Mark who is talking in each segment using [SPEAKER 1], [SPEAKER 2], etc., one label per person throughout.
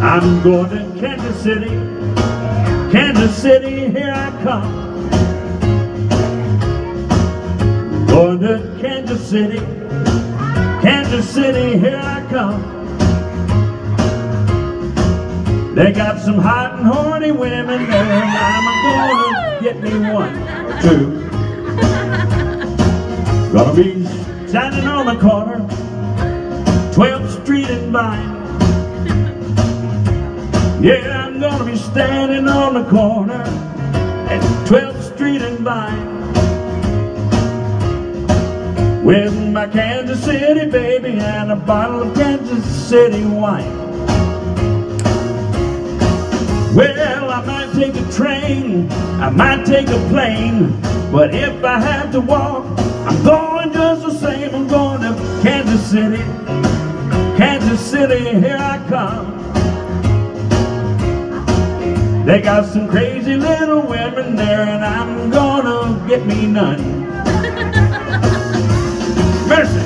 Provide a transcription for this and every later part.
[SPEAKER 1] I'm going to Kansas City, Kansas City, here I come. Going to Kansas City, Kansas City, here I come. They got some hot and horny women there, and I'm gonna get me one or two. Gonna be standing on the corner, 12th Street and Vine. Yeah, I'm gonna be standing on the corner at 12th Street and Vine with my Kansas City baby and a bottle of Kansas City wine. Well, I might take a train, I might take a plane, but if I have to walk, I'm going just the same. I'm going to Kansas City, Kansas City, here I come. They got some crazy little women there, and I'm gonna get me none. Mercy.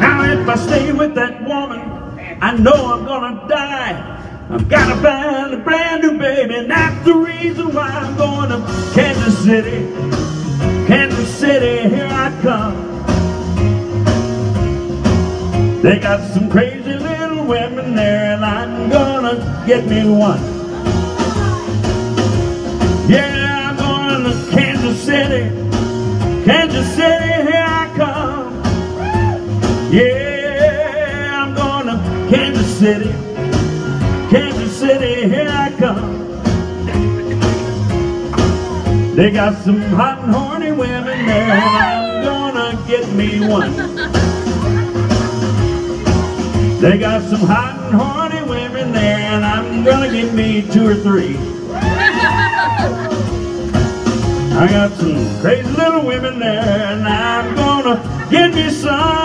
[SPEAKER 1] Now if I stay with that woman, I know I'm gonna die. I've gotta find a brand why I'm going to Kansas City. Kansas City, here I come. They got some crazy little women there, and I'm gonna get me one. Yeah, I'm going to Kansas City. Kansas City, here I come. Yeah, I'm going to Kansas City. Kansas City, here I come. They got some hot and horny women there, and I'm gonna get me one. They got some hot and horny women there, and I'm gonna get me two or three. I got some crazy little women there, and I'm gonna get me some.